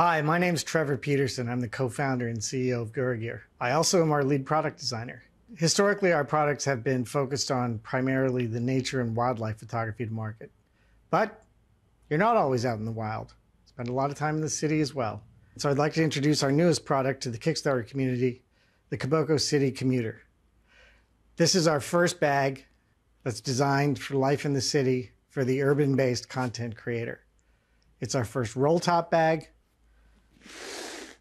Hi, my name is Trevor Peterson. I'm the co founder and CEO of Gura Gear. I also am our lead product designer. Historically, our products have been focused on primarily the nature and wildlife photography to market. But you're not always out in the wild. Spend a lot of time in the city as well. So I'd like to introduce our newest product to the Kickstarter community, the Kiboko City Commuter. This is our first bag that's designed for life in the city for the urban based content creator. It's our first roll top bag,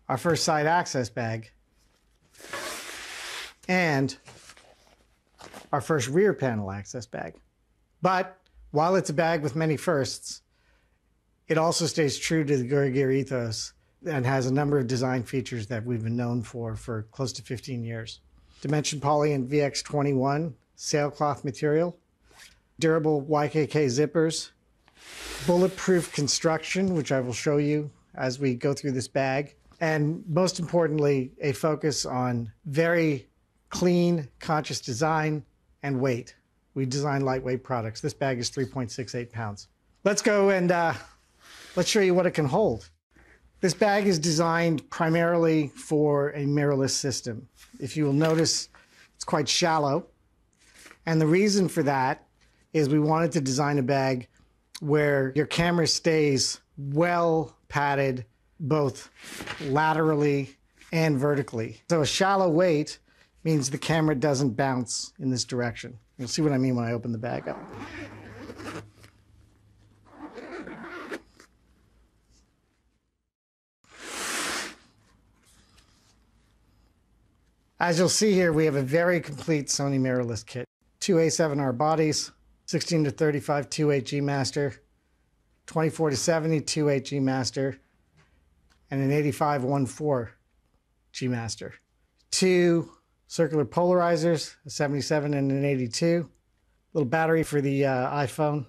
our first side access bag, and our first rear panel access bag. But while it's a bag with many firsts, it also stays true to the Gura Gear ethos and has a number of design features that we've been known for for close to 15 years. Dimension Poly and VX21 sailcloth material, durable YKK zippers, bulletproof construction, which I will show you as we go through this bag, and most importantly, a focus on very clean, conscious design and weight. We design lightweight products. This bag is 3.68 pounds. Let's go and uh, let's show you what it can hold. This bag is designed primarily for a mirrorless system. If you will notice, it's quite shallow. And the reason for that is we wanted to design a bag where your camera stays well padded both laterally and vertically. So a shallow weight means the camera doesn't bounce in this direction. You'll see what I mean when I open the bag up. As you'll see here, we have a very complete Sony mirrorless kit. Two A7R bodies, 16 to 35 2.8 G Master, 24 to 70 2.8 G Master, and an 85 1.4 G Master. Two circular polarizers, a 77 and an 82. Little battery for the uh, iPhone,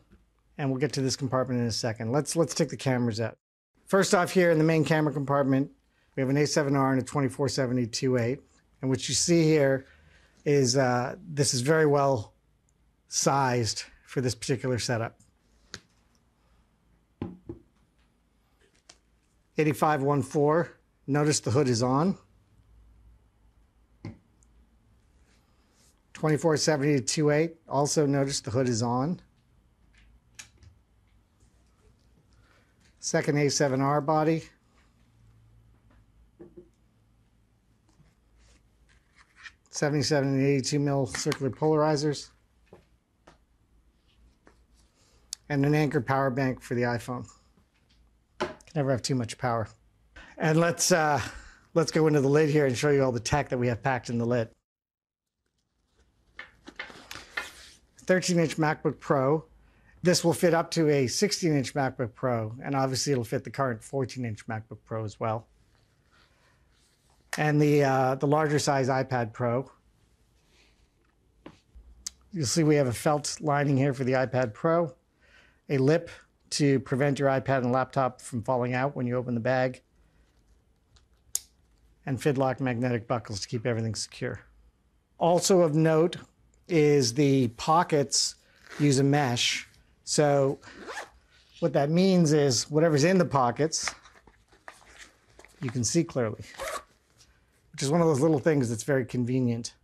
and we'll get to this compartment in a second. Let's let's take the cameras out. First off, here in the main camera compartment, we have an A7R and a 2470 2.8. And what you see here is uh, this is very well sized for this particular setup. 8514, notice the hood is on. 2470 28, also notice the hood is on. Second A7R body. Seventy-seven and eighty-two mil circular polarizers. And an Anker power bank for the iPhone. Can never have too much power. And let's uh, let's go into the lid here and show you all the tech that we have packed in the lid. 13 inch MacBook Pro. This will fit up to a 16 inch MacBook Pro, and obviously it'll fit the current 14 inch MacBook Pro as well. And the, uh, the larger size iPad Pro. You'll see we have a felt lining here for the iPad Pro, a lip to prevent your iPad and laptop from falling out when you open the bag, and Fidlock magnetic buckles to keep everything secure. Also of note, is the pockets use a mesh. So what that means is whatever's in the pockets, you can see clearly, which is one of those little things that's very convenient.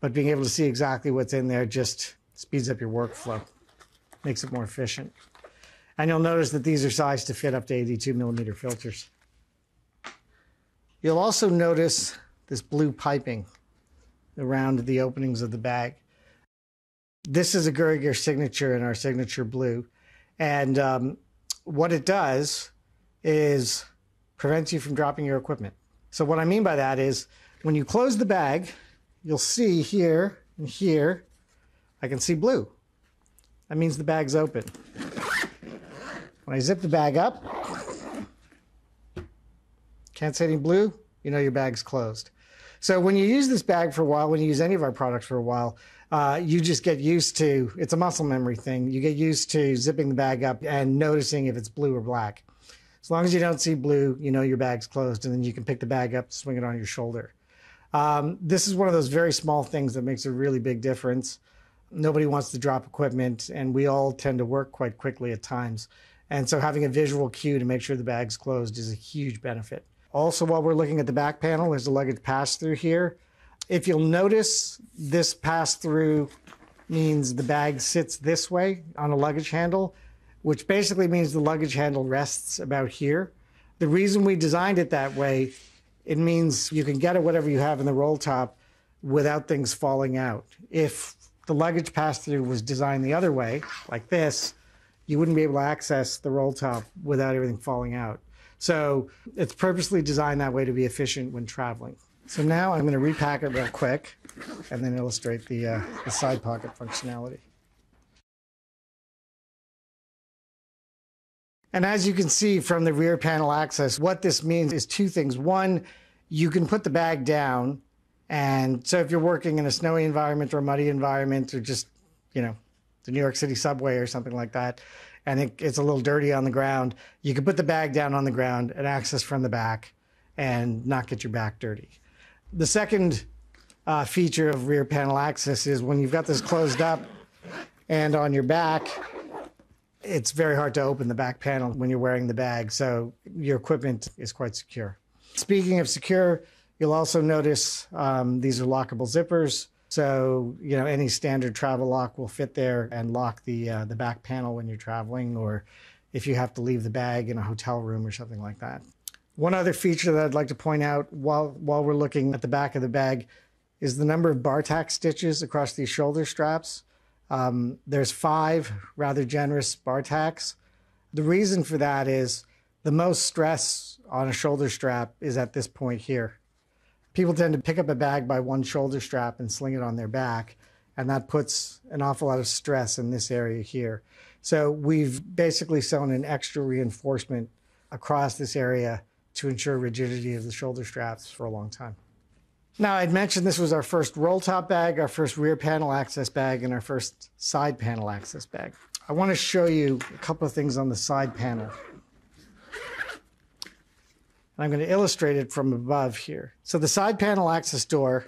But being able to see exactly what's in there just speeds up your workflow, makes it more efficient. And you'll notice that these are sized to fit up to 82 millimeter filters. You'll also notice this blue piping around the openings of the bag. This is a Gura Gear signature in our signature blue. And um, what it does is prevents you from dropping your equipment. So what I mean by that is when you close the bag, you'll see here and here, I can see blue. That means the bag's open. When I zip the bag up, can't see any blue, you know your bag's closed. So when you use this bag for a while, when you use any of our products for a while, uh, you just get used to it's a muscle memory thing. You get used to zipping the bag up and noticing if it's blue or black. As long as you don't see blue, you know your bag's closed, and then you can pick the bag up, swing it on your shoulder. Um, this is one of those very small things that makes a really big difference. Nobody wants to drop equipment, and we all tend to work quite quickly at times. And so having a visual cue to make sure the bag's closed is a huge benefit. Also, while we're looking at the back panel, there's a luggage pass through here. If you'll notice, this pass through means the bag sits this way on a luggage handle, which basically means the luggage handle rests about here. The reason we designed it that way, it means you can get at whatever you have in the roll top without things falling out. If the luggage pass through was designed the other way, like this, you wouldn't be able to access the roll top without everything falling out. So it's purposely designed that way to be efficient when traveling. So now I'm going to repack it real quick and then illustrate the, uh, the side pocket functionality. And as you can see from the rear panel access, what this means is two things. One, you can put the bag down. And so if you're working in a snowy environment or a muddy environment or just, you know, the New York City subway or something like that, and it, it's a little dirty on the ground, you can put the bag down on the ground and access from the back and not get your back dirty. The second uh, feature of rear panel access is when you've got this closed up and on your back, it's very hard to open the back panel when you're wearing the bag, so your equipment is quite secure. Speaking of secure, you'll also notice um, these are lockable zippers. So you know any standard travel lock will fit there and lock the uh, the back panel when you're traveling, or if you have to leave the bag in a hotel room or something like that. One other feature that I'd like to point out while while we're looking at the back of the bag is the number of bar tack stitches across these shoulder straps. Um, there's five rather generous bar tacks. The reason for that is the most stress on a shoulder strap is at this point here. People tend to pick up a bag by one shoulder strap and sling it on their back, and that puts an awful lot of stress in this area here. So we've basically sewn an extra reinforcement across this area to ensure rigidity of the shoulder straps for a long time. Now, I'd mentioned this was our first roll top bag, our first rear panel access bag, and our first side panel access bag. I want to show you a couple of things on the side panel. I'm going to illustrate it from above here. So the side panel access door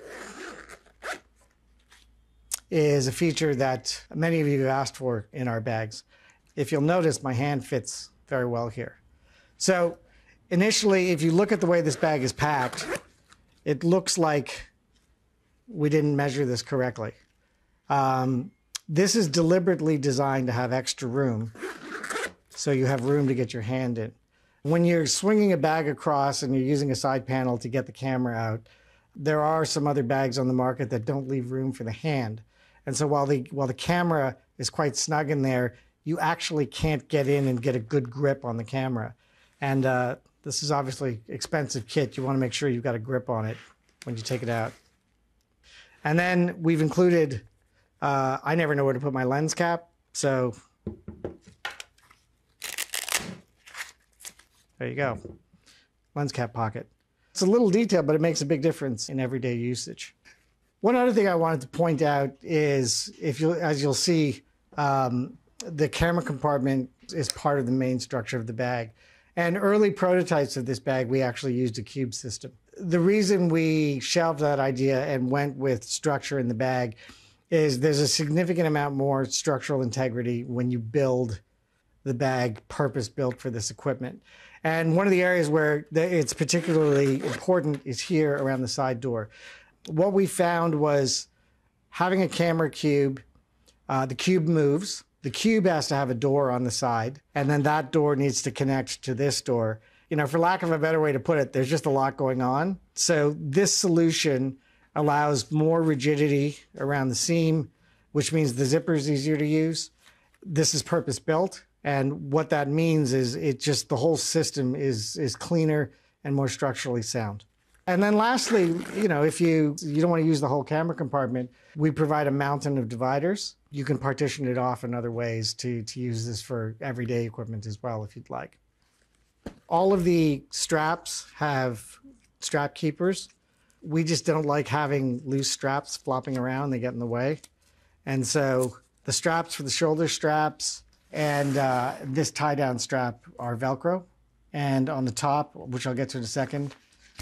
is a feature that many of you have asked for in our bags. If you'll notice, my hand fits very well here. So initially, if you look at the way this bag is packed, it looks like we didn't measure this correctly. Um, this is deliberately designed to have extra room, so you have room to get your hand in. When you're swinging a bag across and you're using a side panel to get the camera out, there are some other bags on the market that don't leave room for the hand. And so while the while the camera is quite snug in there, you actually can't get in and get a good grip on the camera. And uh, this is obviously expensive kit. You want to make sure you've got a grip on it when you take it out. And then we've included, uh, I never know where to put my lens cap. So there you go. Lens cap pocket. It's a little detail, but it makes a big difference in everyday usage. One other thing I wanted to point out is if you, as you'll see, um, the camera compartment is part of the main structure of the bag. And early prototypes of this bag, we actually used a cube system. The reason we shelved that idea and went with structure in the bag is there's a significant amount more structural integrity when you build the bag purpose built for this equipment. And one of the areas where it's particularly important is here around the side door. What we found was having a camera cube, uh, the cube moves, the cube has to have a door on the side, and then that door needs to connect to this door. You know, for lack of a better way to put it, there's just a lot going on. So this solution allows more rigidity around the seam, which means the zipper is easier to use. This is purpose built. And what that means is it just the whole system is is cleaner and more structurally sound. And then lastly, you know, if you you don't want to use the whole camera compartment, we provide a mountain of dividers. You can partition it off in other ways to to use this for everyday equipment as well if you'd like. All of the straps have strap keepers. We just don't like having loose straps flopping around, they get in the way. And so the straps for the shoulder straps and uh, this tie down strap are Velcro. And on the top, which I'll get to in a second,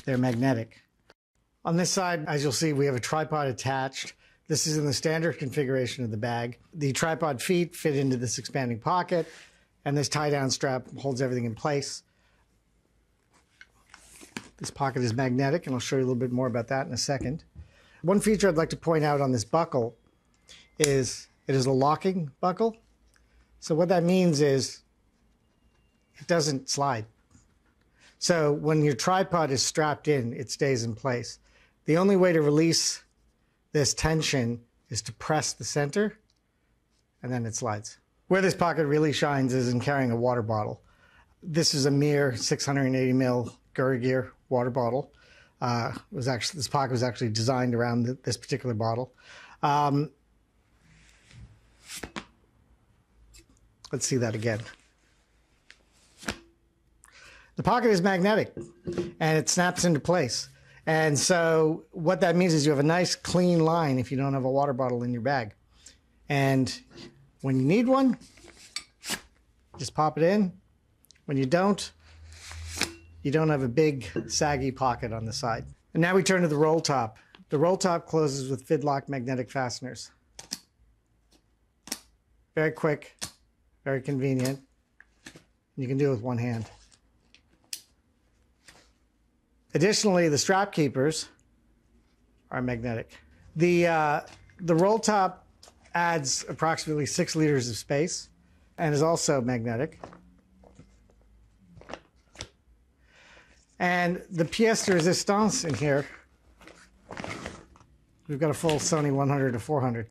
they're magnetic. On this side, as you'll see, we have a tripod attached. This is in the standard configuration of the bag. The tripod feet fit into this expanding pocket. and this tie down strap holds everything in place. This pocket is magnetic, and I'll show you a little bit more about that in a second. One feature I'd like to point out on this buckle is it is a locking buckle. So what that means is it doesn't slide. So when your tripod is strapped in, it stays in place. The only way to release this tension is to press the center and then it slides. Where this pocket really shines is in carrying a water bottle. This is a mere 680 mil ml Gear water bottle. Uh, was actually this pocket was actually designed around this particular bottle. Um, let's see that again. The pocket is magnetic and it snaps into place. And so what that means is you have a nice clean line if you don't have a water bottle in your bag. And when you need one, just pop it in. When you don't, you don't have a big saggy pocket on the side. And now we turn to the roll top. The roll top closes with Fidlock magnetic fasteners. Very quick, very convenient. You can do it with one hand. Additionally, the strap keepers are magnetic. The, uh, the roll top adds approximately six liters of space and is also magnetic. And the pièce de résistance in here, we've got a full Sony 100 to 400.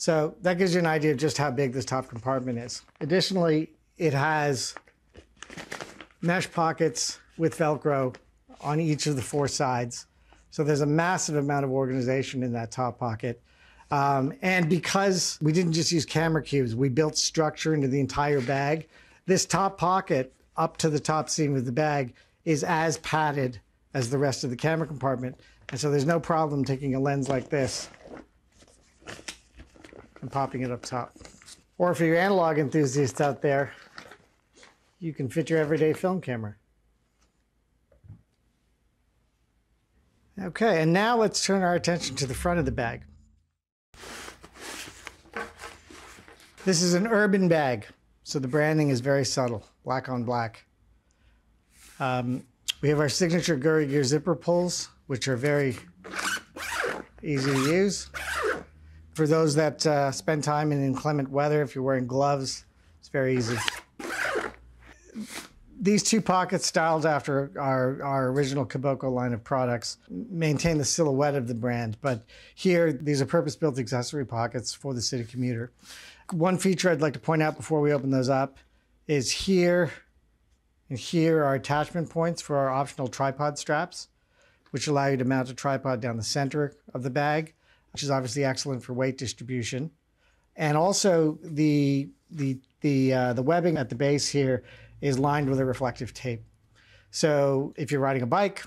So that gives you an idea of just how big this top compartment is. Additionally, it has mesh pockets with Velcro on each of the four sides. So there's a massive amount of organization in that top pocket. Um, and because we didn't just use camera cubes, we built structure into the entire bag. This top pocket up to the top seam of the bag is as padded as the rest of the camera compartment. And so there's no problem taking a lens like this and popping it up top. Or for your analog enthusiasts out there, you can fit your everyday film camera. Okay, and now let's turn our attention to the front of the bag. This is an urban bag, so the branding is very subtle black on black. Um, we have our signature Gear zipper pulls, which are very easy to use. For those that uh, spend time in inclement weather, if you're wearing gloves, it's very easy. These two pockets, styled after our, our original Kiboko line of products, maintain the silhouette of the brand. But here, these are purpose built accessory pockets for the city commuter. One feature I'd like to point out before we open those up is here and here are attachment points for our optional tripod straps, which allow you to mount a tripod down the center of the bag, which is obviously excellent for weight distribution. And also the the the uh, the webbing at the base here is lined with a reflective tape. So if you're riding a bike,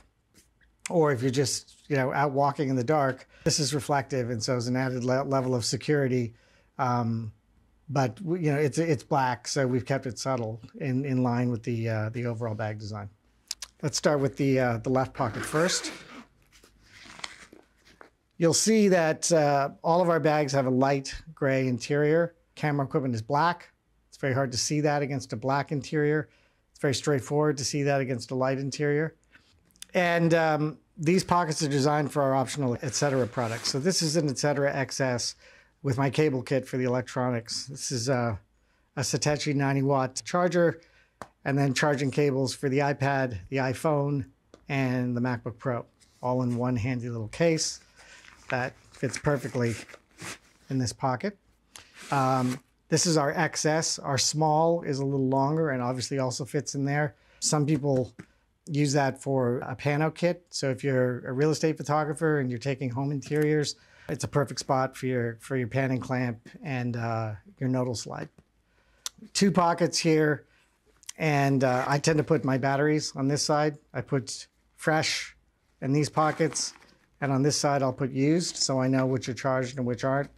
or if you're just you know out walking in the dark, this is reflective, and so it's an added le level of security um, but you know it's it's black, so we've kept it subtle in, in line with the uh, the overall bag design. Let's start with the uh, the left pocket first. You'll see that uh, all of our bags have a light gray interior. Camera equipment is black. It's very hard to see that against a black interior. It's very straightforward to see that against a light interior. And um, these pockets are designed for our optional Etc. products. So this is an Etc. XS with my cable kit for the electronics. This is a, a Satechi 90 watt charger and then charging cables for the iPad, the iPhone, and the MacBook Pro, all in one handy little case that fits perfectly in this pocket. Um, this is our XS. Our small is a little longer and obviously also fits in there. Some people use that for a pano kit. So if you're a real estate photographer and you're taking home interiors, it's a perfect spot for your for your panning clamp and uh, your nodal slide. Two pockets here, and uh, I tend to put my batteries on this side. I put fresh in these pockets, and on this side I'll put used, so I know which are charged and which aren't.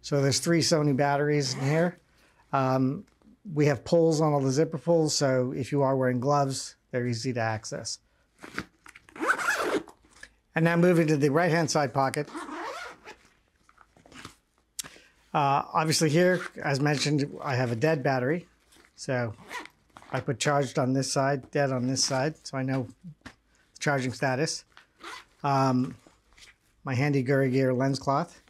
So there's three Sony batteries in here. Um, we have pulls on all the zipper pulls, so if you are wearing gloves, they're easy to access. And now moving to the right-hand side pocket. Uh, obviously, here, as mentioned, I have a dead battery. So I put charged on this side, dead on this side, so I know the charging status. Um, my handy Gura Gear lens cloth,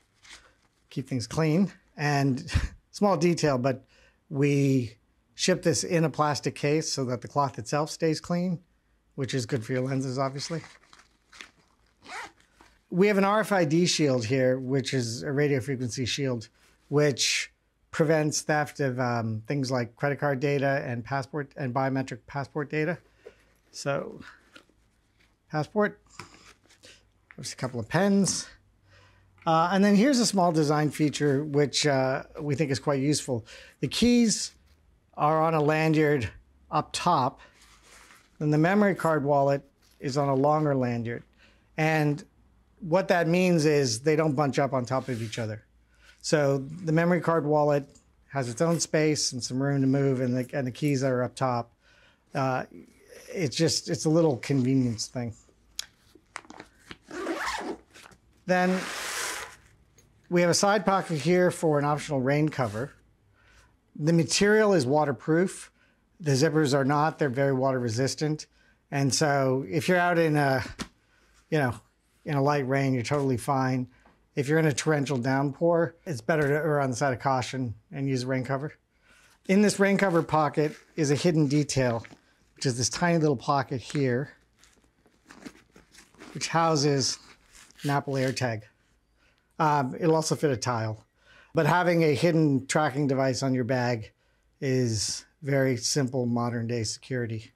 keep things clean. And small detail, but we ship this in a plastic case so that the cloth itself stays clean, which is good for your lenses, obviously. We have an RFID shield here, which is a radio frequency shield, which prevents theft of um, things like credit card data and passport and biometric passport data. So, passport, there's a couple of pens. Uh, and then here's a small design feature which uh, we think is quite useful. The keys are on a lanyard up top, and the memory card wallet is on a longer lanyard. And what that means is they don't bunch up on top of each other. So the memory card wallet has its own space and some room to move, and the, and the keys are up top. Uh, it's just it's a little convenience thing. Then we have a side pocket here for an optional rain cover. The material is waterproof. The zippers are not. They're very water resistant. And so if you're out in a, you know, in a light rain, you're totally fine. If you're in a torrential downpour, it's better to err on the side of caution and use a rain cover. In this rain cover pocket is a hidden detail, which is this tiny little pocket here, which houses an Apple AirTag. Um, it'll also fit a tile. But having a hidden tracking device on your bag is very simple modern day security.